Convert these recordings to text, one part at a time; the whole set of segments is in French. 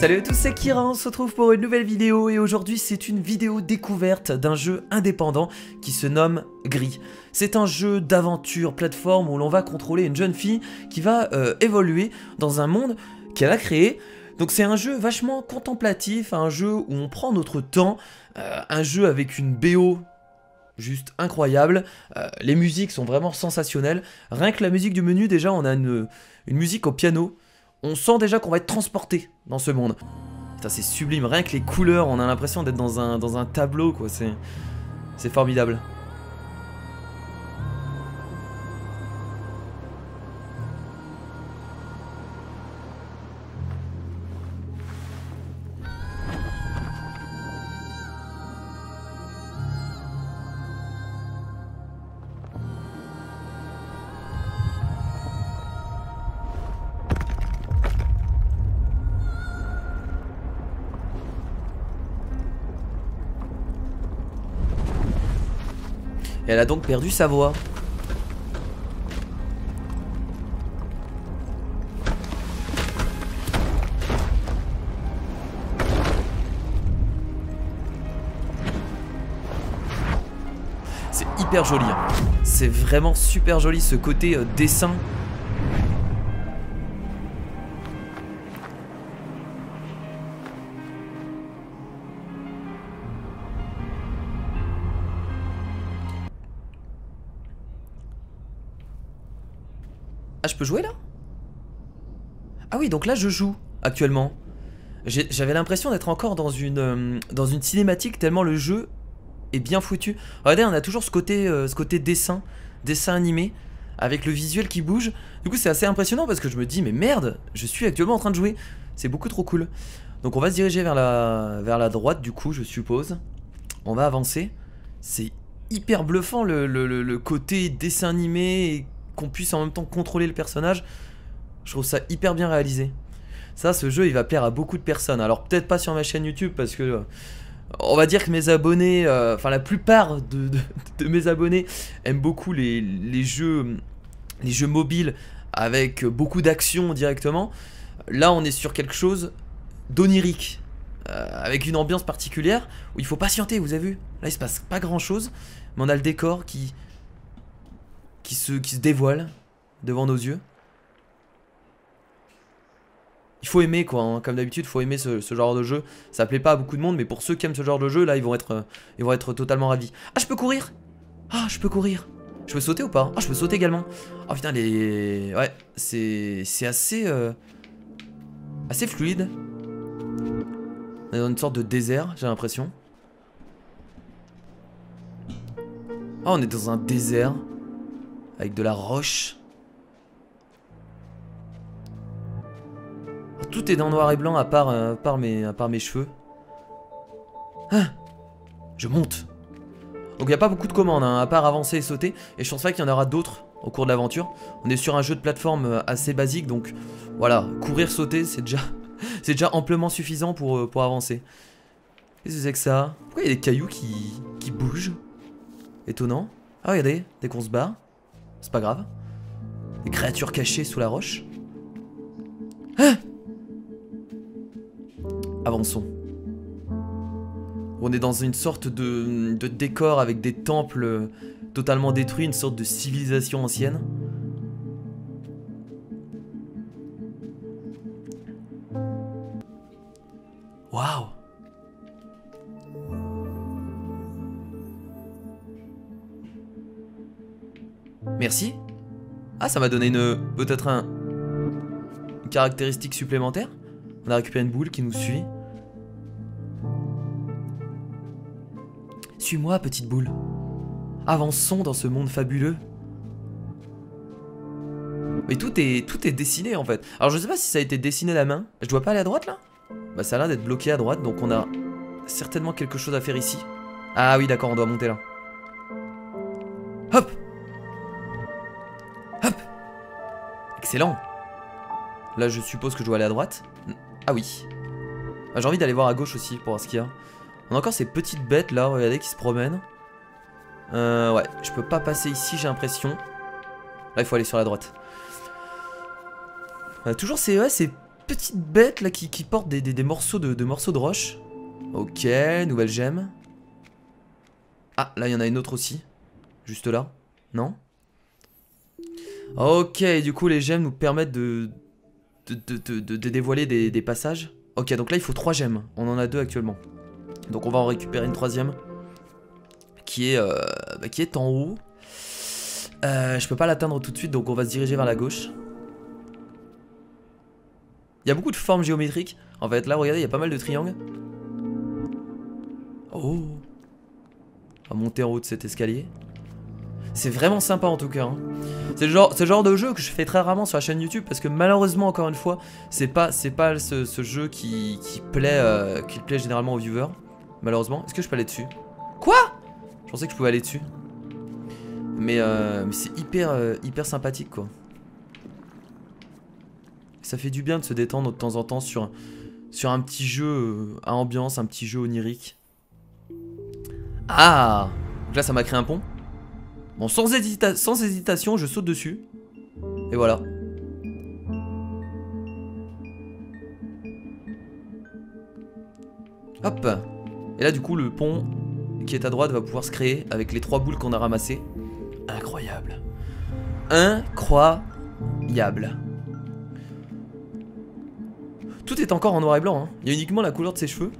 Salut à tous, c'est Kira, on se retrouve pour une nouvelle vidéo et aujourd'hui c'est une vidéo découverte d'un jeu indépendant qui se nomme Gris. C'est un jeu d'aventure plateforme où l'on va contrôler une jeune fille qui va euh, évoluer dans un monde qu'elle a créé. Donc c'est un jeu vachement contemplatif, un jeu où on prend notre temps, euh, un jeu avec une BO juste incroyable. Euh, les musiques sont vraiment sensationnelles. Rien que la musique du menu, déjà, on a une, une musique au piano. On sent déjà qu'on va être transporté dans ce monde. Putain, c'est sublime. Rien que les couleurs, on a l'impression d'être dans un, dans un tableau, quoi. C'est formidable. Elle a donc perdu sa voix. C'est hyper joli. Hein. C'est vraiment super joli ce côté euh, dessin Ah, je peux jouer là? Ah oui, donc là je joue actuellement. J'avais l'impression d'être encore dans une, euh, dans une cinématique tellement le jeu est bien foutu. Regardez, on a toujours ce côté, euh, ce côté dessin, dessin animé, avec le visuel qui bouge. Du coup, c'est assez impressionnant parce que je me dis, mais merde, je suis actuellement en train de jouer. C'est beaucoup trop cool. Donc on va se diriger vers la, vers la droite du coup, je suppose. On va avancer. C'est hyper bluffant le, le côté dessin animé qu'on puisse en même temps contrôler le personnage. Je trouve ça hyper bien réalisé. Ça, ce jeu, il va plaire à beaucoup de personnes. Alors peut-être pas sur ma chaîne YouTube parce que euh, on va dire que mes abonnés, euh, enfin la plupart de, mes abonnés aiment beaucoup les, jeux, les jeux mobiles avec beaucoup d'action directement. Là, on est sur quelque chose d'onirique, euh, avec une ambiance particulière où il faut patienter. Vous avez vu? Là, il se passe pas grand chose, mais on a le décor qui qui se, qui se dévoile devant nos yeux. Il faut aimer quoi, hein. comme d'habitude, il faut aimer ce, genre de jeu. Ça plaît pas à beaucoup de monde, mais pour ceux qui aiment ce genre de jeu, là, ils vont être, ils vont être totalement ravis. Ah, je peux courir Ah, je peux courir Je peux sauter ou pas? Ah, je peux sauter également. Oh putain, les... Ouais, c'est assez... Euh, assez fluide. On est dans une sorte de désert, j'ai l'impression. Ah, on est dans un désert. Avec de la roche. Tout est dans noir et blanc à part, euh, mes, à mes cheveux. Ah Je monte. Donc il n'y a pas beaucoup de commandes, hein, à part avancer et sauter. Et je pense pas qu'il y en aura d'autres au cours de l'aventure. On est sur un jeu de plateforme euh, assez basique, donc voilà, courir, sauter, c'est déjà, déjà amplement suffisant pour, euh, pour avancer. Qu'est-ce que c'est que ça? Pourquoi il y a des cailloux qui, qui bougent? Étonnant. Ah regardez, dès qu'on se barre. C'est pas grave. Des créatures cachées sous la roche. Hein Avançons. On est dans une sorte de, de décor avec des temples totalement détruits, une sorte de civilisation ancienne. Waouh Merci. Ah, ça m'a donné une peut-être un une caractéristique supplémentaire. On a récupéré une boule qui nous suit. Suis-moi, petite boule. Avançons dans ce monde fabuleux. Mais tout est, tout est dessiné en fait. Alors je sais pas si ça a été dessiné à la main. Je dois pas aller à droite là? Bah ça a l'air d'être bloqué à droite donc on a certainement quelque chose à faire ici. Ah oui d'accord on doit monter là. Excellent Là, je suppose que je dois aller à droite. Ah oui. Ah, J'ai envie d'aller voir à gauche aussi pour voir ce qu'il y a. On a encore ces petites bêtes là, regardez, qui se promènent. Euh, ouais, je peux pas passer ici, j'ai l'impression. Là, il faut aller sur la droite. toujours ces, ces petite bête là qui, qui porte des, morceaux de, de morceaux de roche. Ok, nouvelle gemme. Ah, là il y en a une autre aussi. Juste là. Non? Ok, du coup les gemmes nous permettent de, de, dévoiler des, passages. Ok, donc là il faut trois gemmes. On en a deux actuellement. Donc on va en récupérer une troisième. Qui est, euh, bah, en haut. Euh, je peux pas l'atteindre tout de suite, donc on va se diriger vers la gauche. Il y a beaucoup de formes géométriques. En fait, là, regardez, il y a pas mal de triangles. Oh On va monter en haut de cet escalier. C'est vraiment sympa en tout cas. hein. C'est le, genre, de jeu que je fais très rarement sur la chaîne YouTube parce que malheureusement, encore une fois, c'est pas, pas ce, jeu qui, qui plaît, euh, qui plaît généralement aux viewers. Malheureusement. Est-ce que je peux aller dessus? Quoi? Je pensais que je pouvais aller dessus. Mais, euh, c'est hyper, euh, hyper sympathique quoi. Ça fait du bien de se détendre de temps en temps sur, sur un petit jeu à ambiance, un petit jeu onirique. Ah Donc là ça m'a créé un pont. Bon sans, hésita- sans hésitation je saute dessus. Et voilà. Hop Et là du coup le pont qui est à droite va pouvoir se créer avec les trois boules qu'on a ramassées. Incroyable. Incroyable. Tout est encore en noir et blanc. hein. Il y a uniquement la couleur de ses cheveux.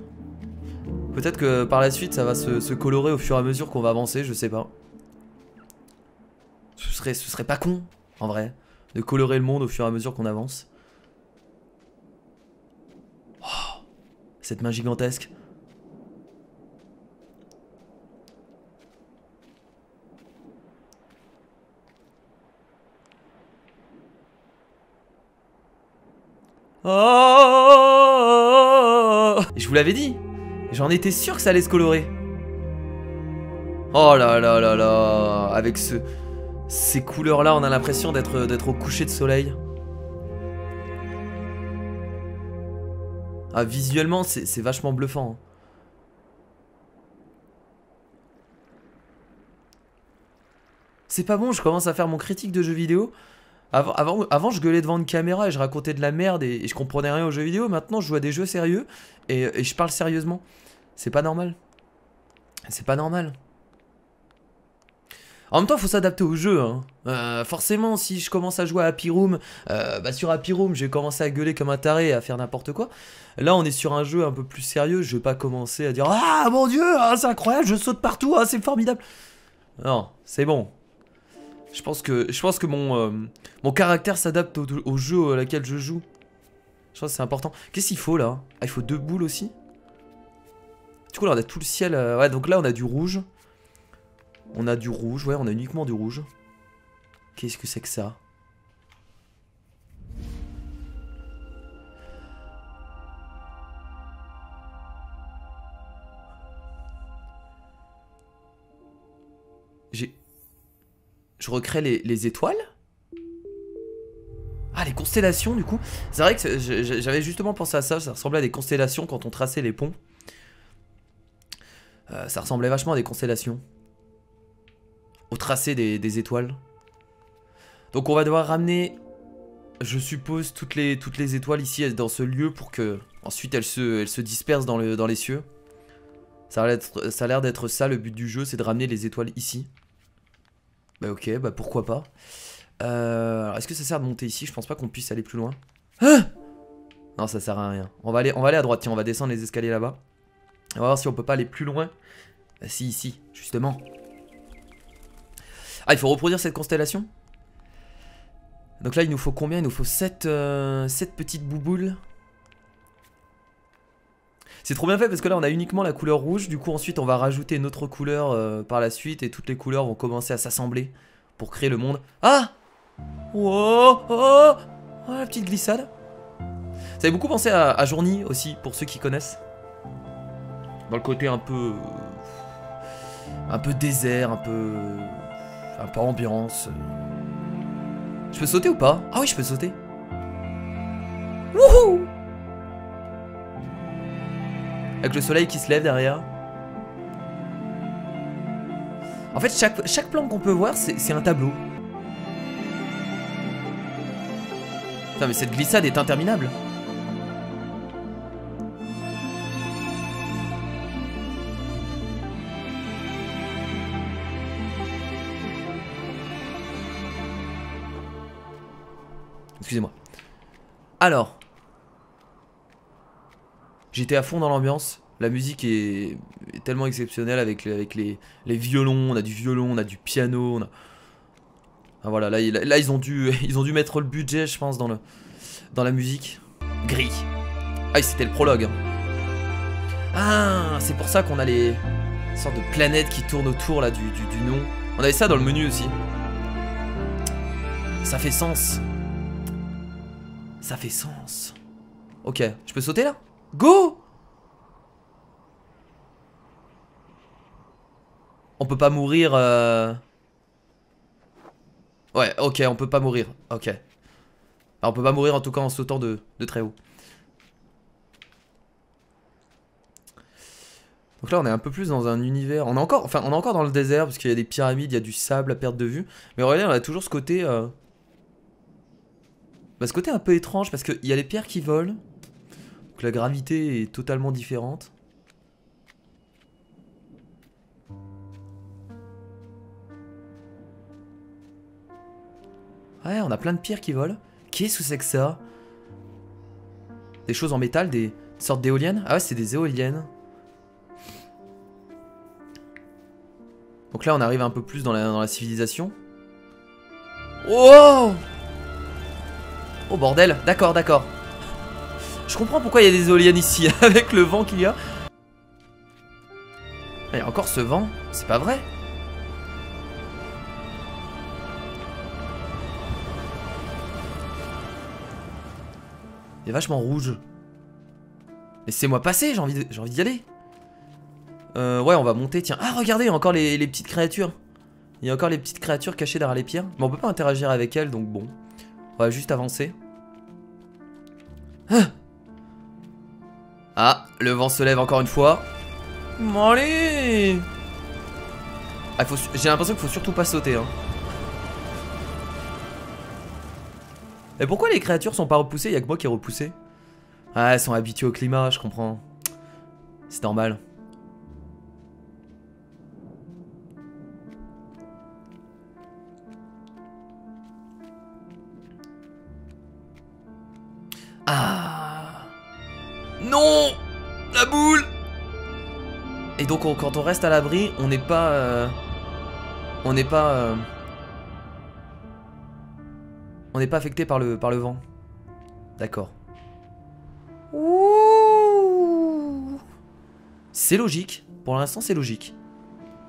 Peut-être que par la suite ça va se colorer au fur et à mesure qu'on va avancer, je sais pas. Ce serait, pas con, en vrai, de colorer le monde au fur et à mesure qu'on avance. Oh, cette main gigantesque. Oh Je vous l'avais dit J'en étais sûr que ça allait se colorer. Oh là là là là Avec ce, ces couleurs là, on a l'impression d'être au coucher de soleil. Ah, visuellement, c'est vachement bluffant. hein. C'est pas bon, je commence à faire mon critique de jeux vidéo. Avant, je gueulais devant une caméra et je racontais de la merde et, je comprenais rien aux jeux vidéo. Maintenant, je joue à des jeux sérieux et je parle sérieusement. C'est pas normal. C'est pas normal. En même temps, faut s'adapter au jeu. Hein. Euh, forcément, si je commence à jouer à Happy Room, euh, bah sur Happy Room, je vais commencer à gueuler comme un taré et à faire n'importe quoi. Là, on est sur un jeu un peu plus sérieux. Je vais pas commencer à dire Ah mon dieu, ah, c'est incroyable, je saute partout, ah, c'est formidable. Non, c'est bon. Je pense que, euh, mon caractère s'adapte au, au jeu laquelle je joue. Je pense que c'est important. Qu'est-ce qu'il faut là? Ah, il faut deux boules aussi? Du coup, là, on a tout le ciel. Ouais, donc là, on a du rouge. On a du rouge, ouais, on a uniquement du rouge. Qu'est-ce que c'est que ça? J'ai... Je recrée les, les étoiles? Ah, les constellations, du coup. C'est vrai que j'avais justement pensé à ça, ça ressemblait à des constellations quand on traçait les ponts. Euh, ça ressemblait vachement à des constellations au tracé des, étoiles. Donc on va devoir ramener, je suppose, toutes les, toutes les étoiles ici dans ce lieu pour que ensuite elles se, dispersent dans, le, dans les cieux. Ça a l'air d'être- ça le but du jeu, c'est de ramener les étoiles ici. Bah ok, bah pourquoi pas. Euh, Est-ce que ça sert de monter ici? Je pense pas qu'on puisse aller plus loin. Ah non, ça sert à rien. On va, aller, on va aller à droite, tiens, on va descendre les escaliers là-bas. On va voir si on peut pas aller plus loin. Bah si, ici, justement. Ah, il faut reproduire cette constellation? Donc là, il nous faut combien? Il nous faut 7, petites bouboules. C'est trop bien fait parce que là, on a uniquement la couleur rouge. Du coup, ensuite, on va rajouter une autre couleur euh, par la suite. Et toutes les couleurs vont commencer à s'assembler pour créer le monde. Ah Oh, oh, oh la petite glissade. Ça fait beaucoup penser à, à Journey aussi, pour ceux qui connaissent. Dans le côté un peu... Un peu désert, un peu... Un peu ambiance. Je peux sauter ou pas? Ah oui, je peux sauter. Wouhou Avec le soleil qui se lève derrière. En fait, chaque, chaque plan qu'on peut voir, c'est c'est un tableau. Putain, mais cette glissade est interminable. Excusez-moi. Alors. J'étais à fond dans l'ambiance. La musique est, tellement exceptionnelle avec, les, violons. On a du violon, on a du piano. Ah voilà, là, ils, ont dû, ils ont dû mettre le budget, je pense, dans, le, dans la musique. Gris. Ah, c'était le prologue. Hein. Ah, c'est pour ça qu'on a les sortes de planètes qui tournent autour là du, du nom. On avait ça dans le menu aussi. Ça fait sens. Ça fait sens. Ok, je peux sauter là? Go On peut pas mourir... Euh... Ouais, ok, on peut pas mourir. Ok. On peut pas mourir en tout cas en sautant de, de très haut. Donc là on est un peu plus dans un univers. On est encore, enfin on est encore dans le désert parce qu'il y a des pyramides, il y a du sable à perte de vue. Mais regardez, on a toujours ce côté. Euh... Bah, ce côté un peu étrange parce qu'il y a les pierres qui volent. Donc la gravité est totalement différente. Ouais, on a plein de pierres qui volent. Qu'est-ce que c'est que ça? Des choses en métal, des sortes d'éoliennes? Ah ouais, c'est des éoliennes. Donc là, on arrive un peu plus dans la, dans la civilisation. Oh Oh bordel, d'accord, d'accord. Je comprends pourquoi il y a des éoliennes ici, avec le vent qu'il y a. Il y a encore ce vent, c'est pas vrai Il est vachement rouge. Laissez-moi passer, j'ai envie d'y aller. Euh, ouais, on va monter, tiens. Ah, regardez, il y a encore les, petites créatures. Il y a encore les petites créatures cachées derrière les pierres. Mais on peut pas interagir avec elles, donc bon. On va juste avancer. Ah, le vent se lève encore une fois. Bon, allez ah, J'ai l'impression qu'il faut surtout pas sauter. Hein. Et pourquoi les créatures sont pas repoussées? Il y a que moi qui est repoussé. Ah, elles sont habituées au climat, je comprends. C'est normal. Donc quand on reste à l'abri, on n'est pas... Euh, on n'est pas... Euh, on n'est pas affecté par le, par le vent. D'accord. C'est logique. Pour l'instant, c'est logique.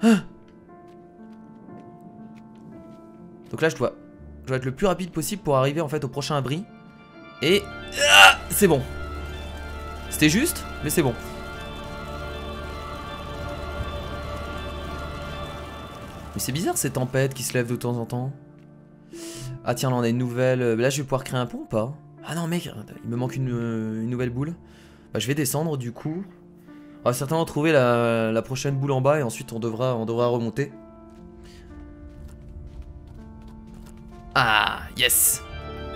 Ah. Donc là, je dois, je dois être le plus rapide possible pour arriver en fait au prochain abri. Et... Ah, c'est bon. C'était juste, mais c'est bon. Mais c'est bizarre ces tempêtes qui se lèvent de temps en temps. Ah tiens, là on a une nouvelle... Là je vais pouvoir créer un pont ou pas? Ah non mec, il me manque une, euh, nouvelle boule. Bah, je vais descendre du coup. On va certainement trouver la, la, prochaine boule en bas et ensuite on devra, on devra remonter. Ah, yes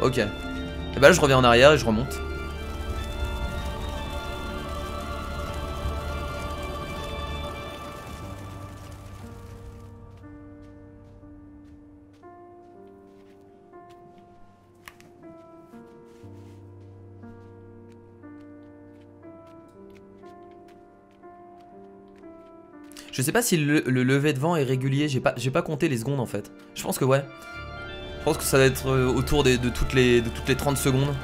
Ok. Et bah là je reviens en arrière et je remonte. Je sais pas si le, lever de vent est régulier, j'ai pas, compté les secondes en fait. Je pense que ouais. Je pense que ça va être euh, autour de, toutes les, de toutes les 30 secondes.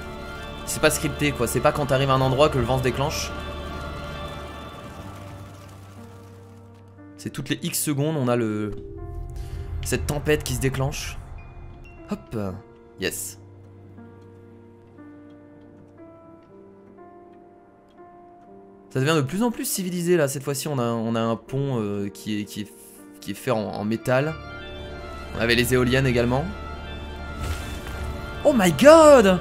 C'est pas scripté quoi, c'est pas quand t'arrives à un endroit que le vent se déclenche. C'est toutes les X secondes, on a le... Cette tempête qui se déclenche. Hop, yes. Ça devient de plus en plus civilisé là, cette fois-ci on a, un pont euh, qui, est, qui, est, fait en métal. On avait les éoliennes également. Oh my god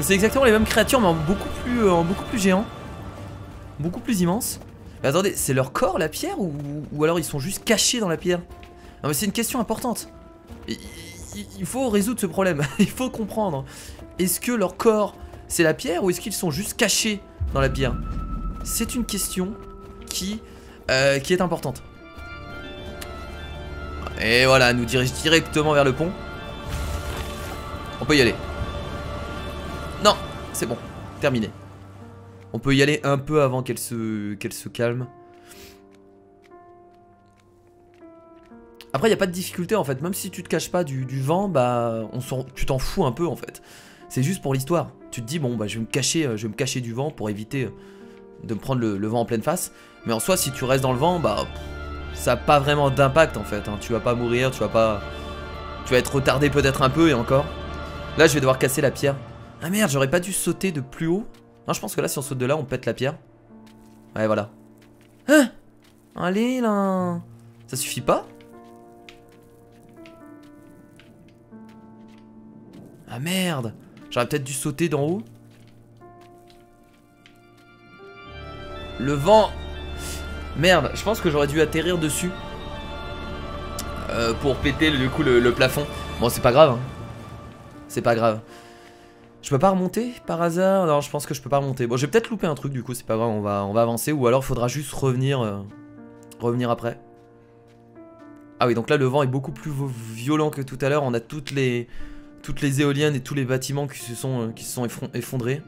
C'est exactement les mêmes créatures mais en beaucoup plus, euh, en beaucoup plus géant. Beaucoup plus immense. Mais attendez, c'est leur corps la pierre ou, alors ils sont juste cachés dans la pierre? Non mais c'est une question importante. il faut résoudre ce problème, il faut comprendre. Est-ce que leur corps c'est la pierre ou est-ce qu'ils sont juste cachés dans la pierre? C'est une question qui, euh, qui est importante. Et voilà, nous dirige directement vers le pont. On peut y aller. c'est bon, terminé. On peut y aller un peu avant qu'elle se, calme. Après, il n'y a pas de difficulté en fait. Même si tu te caches pas du, vent, bah, on tu t'en fous un peu en fait. C'est juste pour l'histoire. Tu te dis, bon, bah, je vais me cacher, euh, je vais me cacher du vent pour éviter de prendre le, vent en pleine face. Mais en soi, si tu restes dans le vent, bah, ça n'a pas vraiment d'impact en fait. Hein. Tu vas pas mourir, tu vas pas. Tu vas être retardé peut-être un peu et encore. Là, je vais devoir casser la pierre. Ah merde, j'aurais pas dû sauter de plus haut. Non, je pense que là, si on saute de là, on pète la pierre. Ouais, voilà. Hein? Allez, là Ça suffit pas? Ah merde J'aurais peut-être dû sauter d'en haut. Le vent Merde, je pense que j'aurais dû atterrir dessus. Euh, pour péter du coup le, plafond. Bon, c'est pas grave. Hein. C'est pas grave. Je peux pas remonter par hasard? Non, je pense que je peux pas remonter. Bon, j'ai peut-être loupé un truc du coup, c'est pas grave, on va, avancer. Ou alors, faudra juste revenir, euh, revenir après. Ah oui, donc là, le vent est beaucoup plus violent que tout à l'heure. On a toutes les, toutes les éoliennes et tous les bâtiments qui se sont, euh, qui se sont effondrés.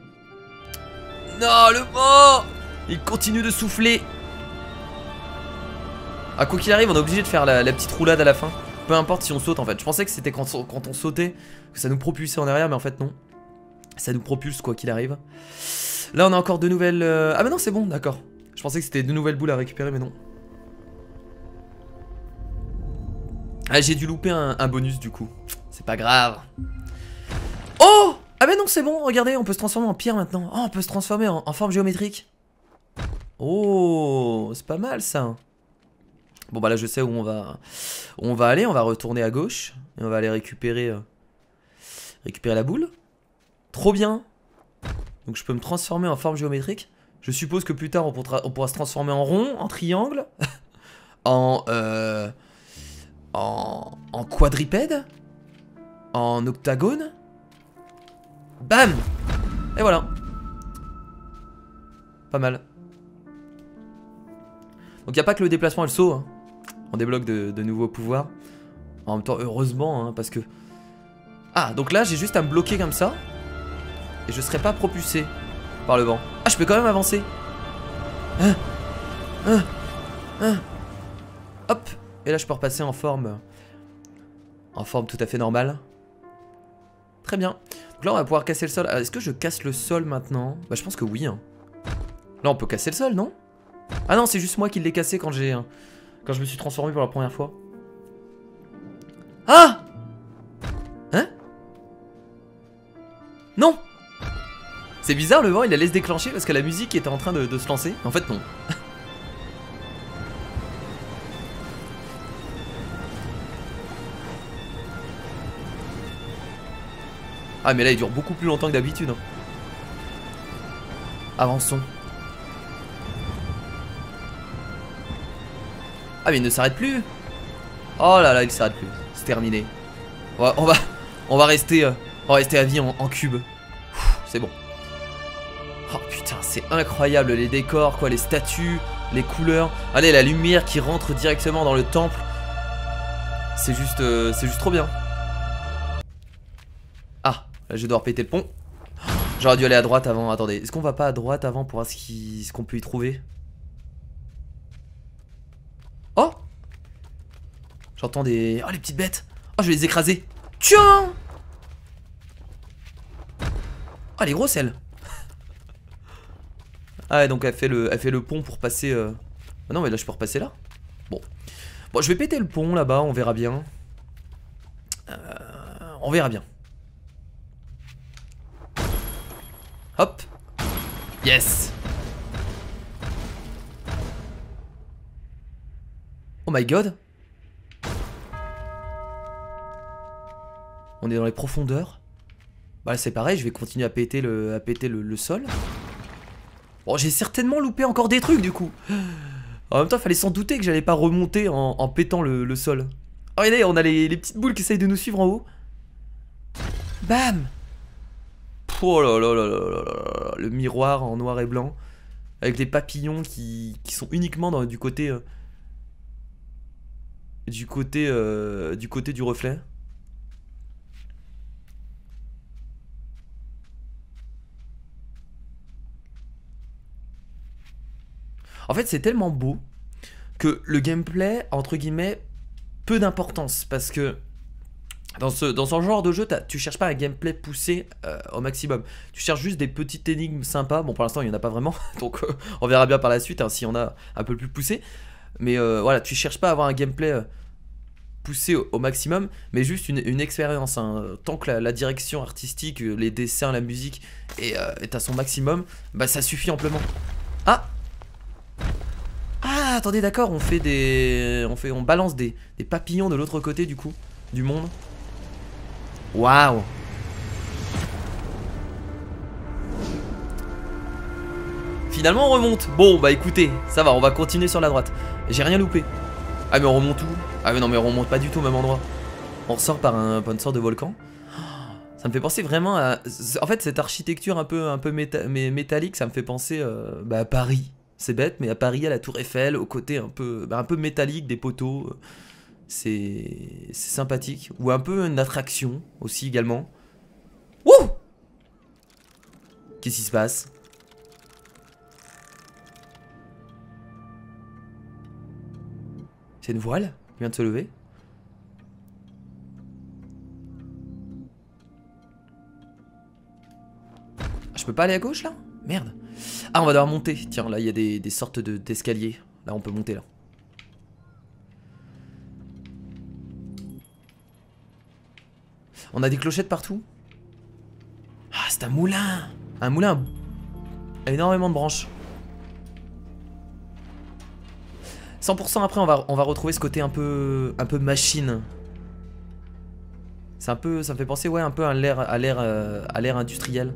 Non, le vent Il continue de souffler. Ah, quoi qu'il arrive, on est obligé de faire la, petite roulade à la fin. Peu importe si on saute en fait. Je pensais que c'était quand, on sautait que ça nous propulsait en arrière, mais en fait non. Ça nous propulse quoi qu'il arrive. Là on a encore de nouvelles... Euh, ah mais non c'est bon, d'accord. Je pensais que c'était de nouvelles boules à récupérer, mais non. Ah j'ai dû louper un, bonus du coup. C'est pas grave. Oh Ah mais non c'est bon, regardez, on peut se transformer en pierre maintenant. Oh, on peut se transformer en, forme géométrique. Oh, c'est pas mal ça. Bon bah là je sais où on va, on va aller, on va retourner à gauche. Et on va aller récupérer, euh, récupérer la boule. Trop bien Donc je peux me transformer en forme géométrique. Je suppose que plus tard on pourra, se transformer en rond, en triangle, en, euh, en, en quadripède, en octagone. Bam Et voilà. Pas mal. Donc il n'y a pas que le déplacement et le saut. Hein. On débloque de, nouveaux pouvoirs. En même temps, heureusement, hein, parce que... Ah, donc là, j'ai juste à me bloquer comme ça. Et je serai pas propulsé par le vent. Ah, je peux quand même avancer. Hein Hop Et là, je peux repasser en forme... En forme tout à fait normale. Très bien. Donc là, on va pouvoir casser le sol. Est-ce que je casse le sol maintenant? Bah, je pense que oui. Là, on peut casser le sol, non? Ah non, c'est juste moi qui l'ai cassé quand j'ai... Quand je me suis transformé pour la première fois. Ah Hein? Non c'est bizarre, le vent, il la laisse déclencher parce que la musique était en train de, se lancer. En fait, non. ah, mais là, il dure beaucoup plus longtemps que d'habitude. Hein. Avançons. Ah, mais il ne s'arrête plus. Oh là là, il s'arrête plus. C'est terminé. On va, on va, rester, euh, on va rester à vie en cube. C'est bon. Oh putain, c'est incroyable les décors, quoi, les statues, les couleurs. Allez, la lumière qui rentre directement dans le temple. C'est juste, euh, c'est juste trop bien. Ah, là je vais devoir péter le pont. J'aurais dû aller à droite avant. Attendez, est-ce qu'on va pas à droite avant pour voir ce qu'on peut y trouver? J'entends des... Oh les petites bêtes Oh je vais les écraser Tiens Oh les grosses elles ah ouais, donc elle fait le, elle fait le pont pour passer... Euh... Ah non, mais là, je peux repasser là Bon. Bon, je vais péter le pont là-bas, on verra bien. Euh... On verra bien. Hop. Yes. Oh my god. On est dans les profondeurs. Bah c'est pareil, je vais continuer à péter le, à péter le sol. Bon, j'ai certainement loupé encore des trucs du coup. En même temps, il fallait s'en douter que j'allais pas remonter en, pétant le, sol. Oh, regardez, on a les, petites boules qui essayent de nous suivre en haut. Bam Oh là là là là là Le miroir en noir et blanc. Avec des papillons qui, sont uniquement dans, du côté... Euh, du côté... Euh, du côté du reflet. En fait, c'est tellement beau que le gameplay, entre guillemets, peu d'importance. Parce que dans ce, genre de jeu, tu cherches pas un gameplay poussé euh, au maximum. Tu cherches juste des petites énigmes sympas. Bon, pour l'instant, il n'y en a pas vraiment. Donc, euh, on verra bien par la suite hein, si on a un peu plus poussé. Mais euh, voilà, tu cherches pas à avoir un gameplay poussé au, maximum, mais juste une, expérience. Hein. Tant que la, direction artistique, les dessins, la musique est, est, à son maximum, bah ça suffit amplement. Ah Ah, attendez, d'accord, on fait des. On, fait, on balance des, papillons de l'autre côté du coup, du monde. Waouh Finalement on remonte Bon bah écoutez, ça va, on va continuer sur la droite J'ai rien loupé Ah mais on remonte où? Ah mais non mais on remonte pas du tout au même endroit On ressort par, un, une sorte de volcan ça me fait penser vraiment à... En fait, cette architecture un peu, un peu métallique, ça me fait penser euh, bah, à Paris. C'est bête, mais à Paris, à la Tour Eiffel, au côté un peu, bah, un peu métallique des poteaux c'est sympathique. Ou un peu une attraction aussi également. Wouh Qu'est-ce qui se passe? C'est une voile qui vient de se lever? Je peux pas aller à gauche là? Merde. Ah, on va devoir monter. Tiens, là, il y a des, des sortes d'escaliers. là, on peut monter là. On a des clochettes partout Ah, c'est un moulin Un moulin énormément de branches. 100% après, on va, on va retrouver ce côté un peu, un peu machine. C'est un peu, ça me fait penser, ouais, un peu à l'air, à euh, à l'air industriel.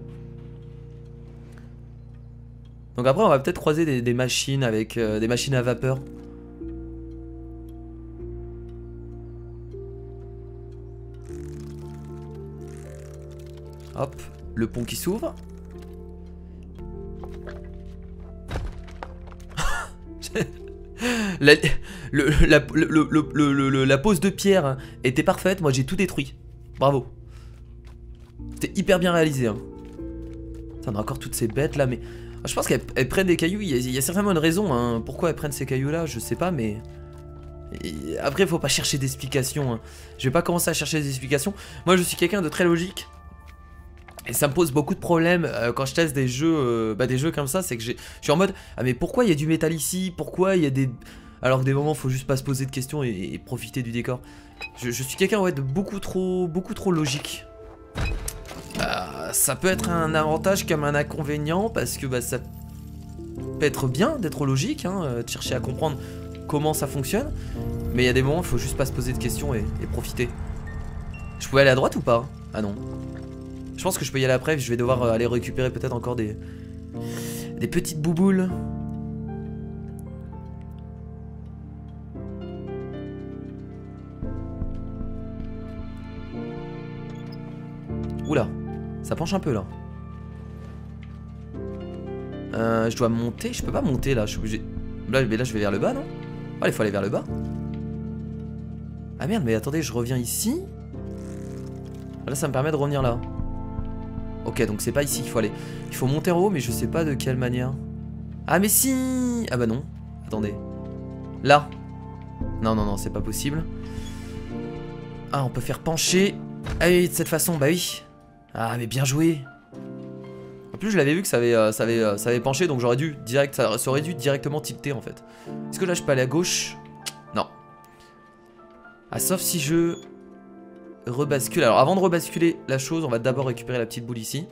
Donc après, on va peut-être croiser des, machines avec euh, des machines à vapeur. Hop, le pont qui s'ouvre. la, pose de pierre était parfaite, moi j'ai tout détruit. Bravo. C'était hyper bien réalisé. Hein. on a encore toutes ces bêtes là, mais... Je pense qu'elles prennent des cailloux, il y, a, certainement une raison. Hein. Pourquoi elles prennent ces cailloux là, je sais pas, mais... après, il faut pas chercher d'explications. Hein. Je vais pas commencer à chercher des explications. Moi, je suis quelqu'un de très logique. Et ça me pose beaucoup de problèmes euh, quand je teste des jeux, euh, bah, des jeux comme ça, c'est que je suis en mode ah mais pourquoi il y a du métal ici? Pourquoi il y a des alors que des moments faut juste pas se poser de questions et, profiter du décor. Je, suis quelqu'un de beaucoup trop beaucoup trop logique. Bah, ça peut être un avantage comme un inconvénient parce que bah, ça peut être bien d'être logique, hein, euh, de chercher à comprendre comment ça fonctionne. Mais il y a des moments il faut juste pas se poser de questions et, et profiter. Je pouvais aller à droite ou pas? Ah non. Je pense que je peux y aller après, je vais devoir euh, aller récupérer peut-être encore des... Des petites bouboules. Oula, ça penche un peu là. Euh, je dois monter, je peux pas monter là, je suis obligé... Là, là je vais vers le bas non? Ah il faut aller vers le bas. Ah merde, mais attendez, je reviens ici. Là ça me permet de revenir là. Ok, donc c'est pas ici qu'il faut aller. Il faut monter en haut, mais je sais pas de quelle manière. Ah, mais si Ah bah non. Attendez. Là. Non, non, non, c'est pas possible. Ah, on peut faire pencher. Ah oui, de cette façon, bah oui. Ah, mais bien joué. En plus, je l'avais vu que ça avait, euh, ça, avait, euh, ça avait penché, donc j'aurais dû direct, ça, aurait dû directement tilter en fait. Est-ce que là, je peux aller à gauche? Non. Ah, sauf si je rebascule. Alors avant de rebasculer la chose, on va d'abord récupérer la petite boule ici.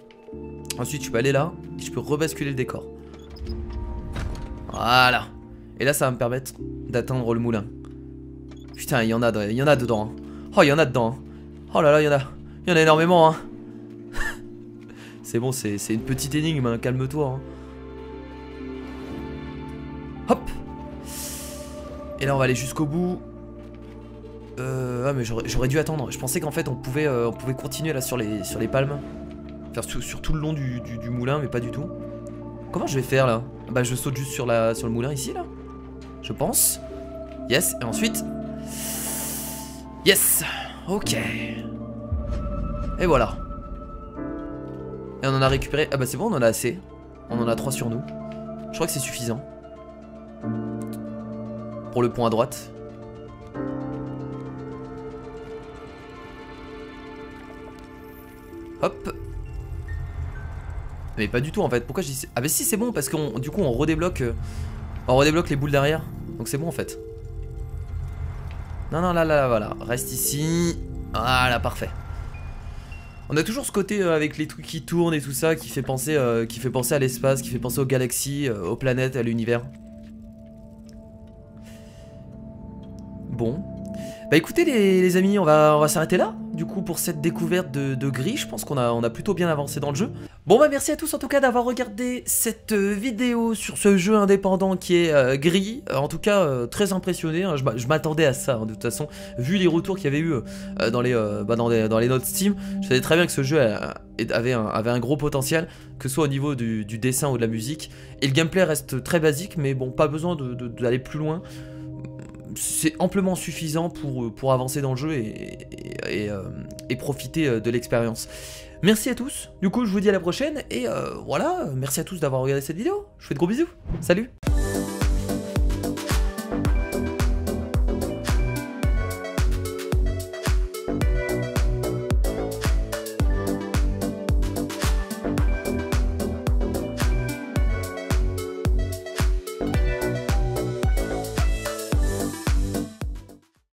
Ensuite, je peux aller là et je peux rebasculer le décor. Voilà. Et là, ça va me permettre d'atteindre le moulin. Putain, il y en a, il y en a dedans. Hein. Oh, il y en a dedans. Hein. Oh là là, il y en a. Il y en a énormément. Hein. C'est bon, c'est une petite énigme. Calme-toi. Hop. Et là, on va aller jusqu'au bout. Euh, ah mais j'aurais dû attendre. Je pensais qu'en fait on pouvait, euh, on pouvait continuer là sur les, sur les palmes. Faire sur, tout le long du, moulin, mais pas du tout. Comment je vais faire là? Bah je saute juste sur, la, sur le moulin ici là. Je pense. Yes, et ensuite... Yes Ok. Et voilà. Et on en a récupéré... Ah bah c'est bon, on en a assez. On en a 3 sur nous. Je crois que c'est suffisant. pour le pont à droite. Hop. Mais pas du tout en fait. Pourquoi je dis... Ah bah si c'est bon parce que du coup on redébloque... Euh, on redébloque les boules derrière. Donc c'est bon en fait. Non non là là, là voilà. Reste ici. Voilà parfait. On a toujours ce côté euh, avec les trucs qui tournent et tout ça qui fait penser, euh, à l'espace, qui fait penser aux galaxies, aux planètes, à l'univers. Bon. Bah écoutez les, amis, on va, on va s'arrêter là? Du coup pour cette découverte de, gris. Je pense qu'on a, plutôt bien avancé dans le jeu. Bon bah merci à tous en tout cas d'avoir regardé cette euh, vidéo sur ce jeu indépendant qui est euh, gris. Euh, en tout cas très impressionné, hein. je m'attendais à ça hein, de toute façon. Vu les retours qu'il y avait eu dans, les, bah, dans, les notes Steam, je savais très bien que ce jeu avait un, avait un gros potentiel, que ce soit au niveau du, dessin ou de la musique. Et le gameplay reste très basique mais bon pas besoin d'aller plus loin c'est amplement suffisant pour, euh, pour avancer dans le jeu et, et, euh, profiter euh, de l'expérience. Merci à tous, du coup je vous dis à la prochaine et voilà, merci à tous d'avoir regardé cette vidéo, je vous fais de gros bisous, salut